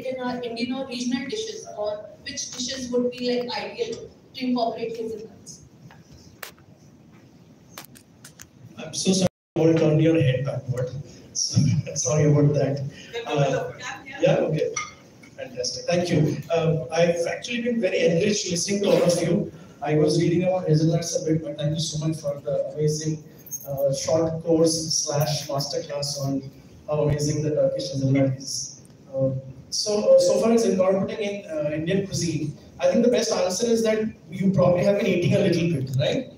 it in our Indian or regional dishes, or which dishes would be like ideal to incorporate hazelnuts? I'm so sorry, I want to turn your head backward. So, sorry about that. Uh, yeah, okay. Fantastic. Thank you. Um, I've actually been very enriched listening to all of you. I was reading about hazelnuts a bit, but thank you so much for the amazing uh, short course slash masterclass on how amazing the Turkish hazelnut is. Uh, so, so far as incorporating in uh, Indian cuisine, I think the best answer is that you probably have been eating a little bit, right?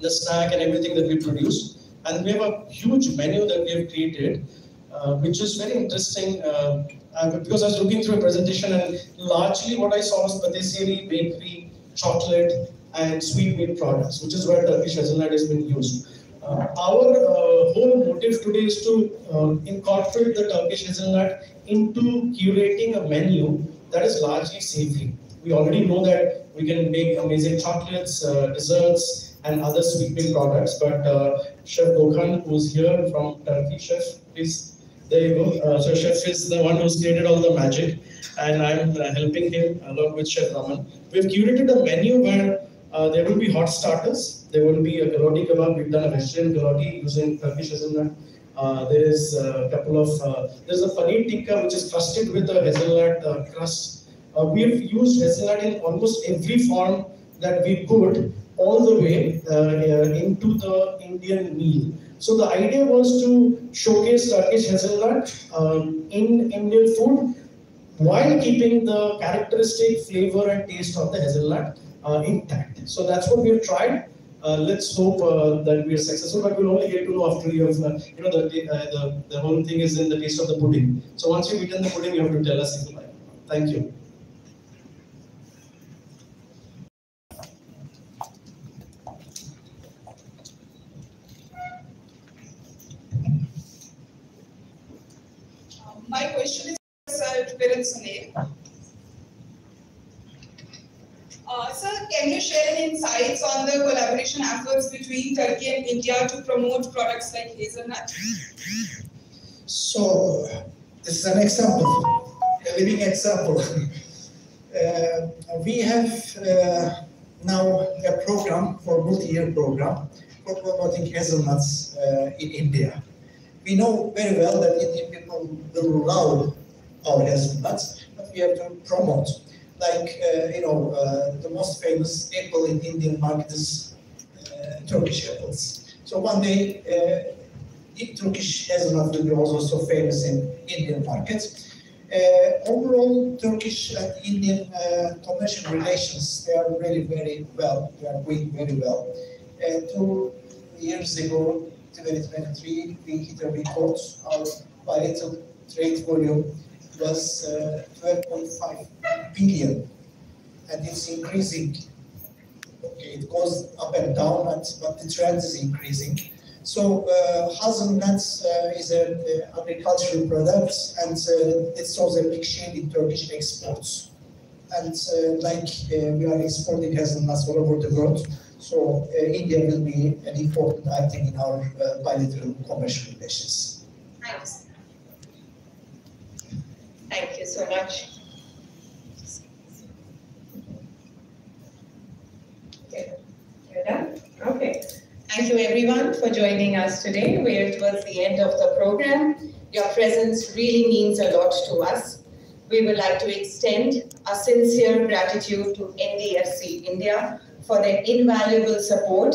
The snack and everything that we produce. And we have a huge menu that we have created, uh, which is very interesting uh, uh, because I was looking through a presentation and largely what I saw was patisserie, bakery, chocolate, and sweet meat products, which is where Turkish hazelnut has been used. Uh, our uh, whole motive today is to uh, incorporate the Turkish hazelnut into curating a menu that is largely savory. We already know that we can make amazing chocolates, uh, desserts, and other sweetening products, but uh, Chef Gökhan, who's here from Turkey, Chef, please, there you go. Uh, so Chef is the one who's created all the magic, and I'm helping him along with Chef Raman. We've curated a menu where uh, there will be hot starters. There will be a galouti kebab. We've done a vegetarian galouti using Turkish hazelnut. Uh, there is a couple of, uh, there's a paneer tikka which is crusted with a hazelnut uh, crust. Uh, we've used hazelnut in almost every form that we could all the way uh, into the Indian meal. So the idea was to showcase Turkish hazelnut um, in Indian food while keeping the characteristic flavor and taste of the hazelnut intact. So that's what we have tried. Uh, let's hope uh, that we are successful, but we'll only get to know after you have, uh, you know, the, uh, the, the whole thing is in the taste of the pudding. So once you've eaten the pudding, you have to tell us if you like. Thank you. My question is uh, to Sunel. Uh, sir, can you share any insights on the collaboration efforts between Turkey and India to promote products like hazelnut? So, this is an example, a living example. uh, we have uh, now a program for multi-year program for promoting hazelnuts uh, in India. We know very well that Indian people will love our hazelnuts, but we have to promote like uh, you know, uh, the most famous apple in Indian market is uh, Turkish apples. So one day, the Turkish hazelnut will be also famous in Indian markets. Uh, overall, Turkish and Indian uh, commercial relations, they are really very well, they are going very well. Uh, two years ago, 2023, we hit a record, our bilateral trade volume was 12.5 billion, and it's increasing. Okay, it goes up and down, but, the trend is increasing. So uh, hazelnuts uh, is an agricultural product, and uh, it shows a big share in Turkish exports. And uh, like uh, we are exporting hazelnuts all over the world, so uh, India will be an important item in our bilateral commercial relations. Thanks. Thank you so much. Okay, you're done? Okay. Thank you everyone for joining us today. We're towards the end of the program. Your presence really means a lot to us. We would like to extend a sincere gratitude to NDFC India for their invaluable support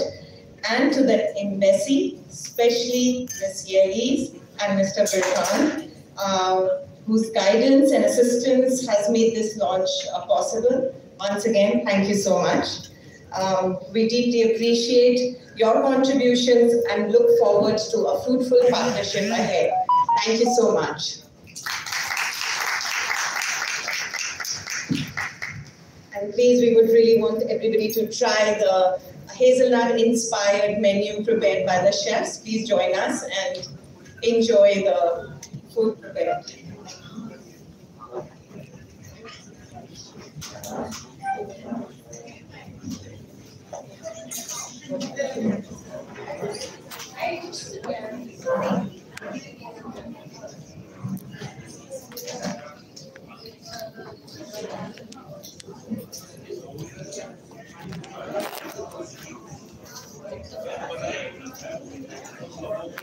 and to the embassy, especially Ms. Yeris and Mr. Birkan, uh, whose guidance and assistance has made this launch uh, possible. Once again, thank you so much. Um, we deeply appreciate your contributions and look forward to a fruitful partnership ahead. Thank you so much. And please, we would really want everybody to try the hazelnut-inspired menu prepared by the chefs. Please join us and enjoy the food prepared.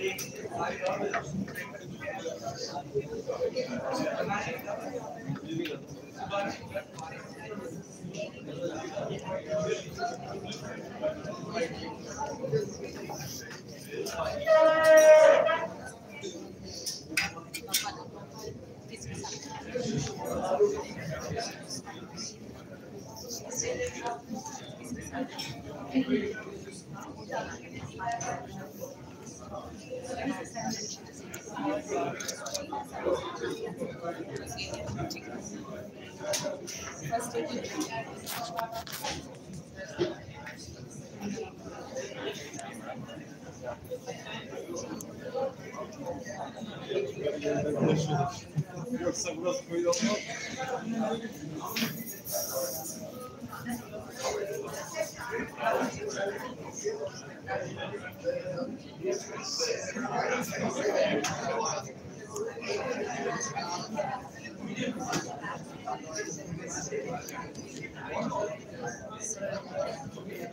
Gracias. Yoksa burası böyle olmaz.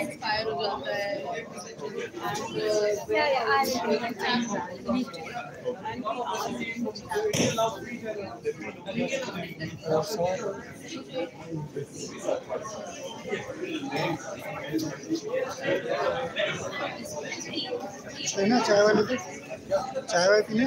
Expire हो जाता चाय वाले चाय वाय पीने?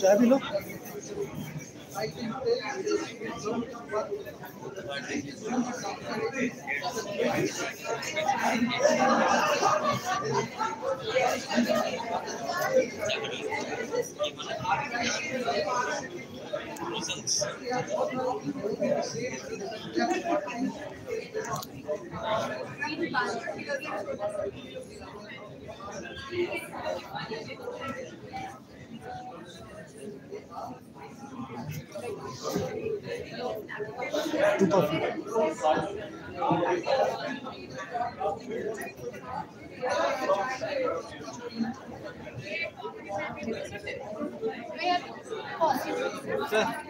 चाय भी लो Thank you. Tudo Certo.